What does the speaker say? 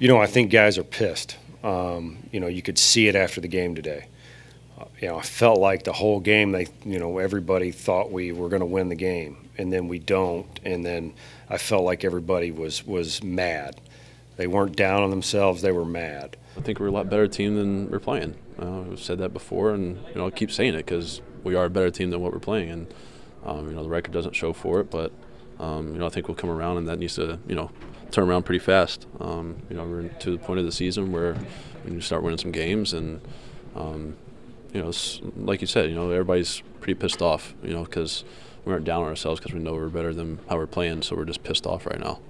You know, I think guys are pissed. Um, you know, you could see it after the game today. Uh, you know, I felt like the whole game, they, you know, everybody thought we were going to win the game, and then we don't. And then I felt like everybody was was mad. They weren't down on themselves; they were mad. I think we're a lot better team than we're playing. I've said that before, and you know, I keep saying it because we are a better team than what we're playing. And um, you know, the record doesn't show for it, but um, you know, I think we'll come around, and that needs to, you know, turn around pretty fast. Um, you know, we're to the point of the season where to start winning some games, and um, you know, like you said, you know, everybody's pretty pissed off, you know, because we aren't down on ourselves because we know we're better than how we're playing, so we're just pissed off right now.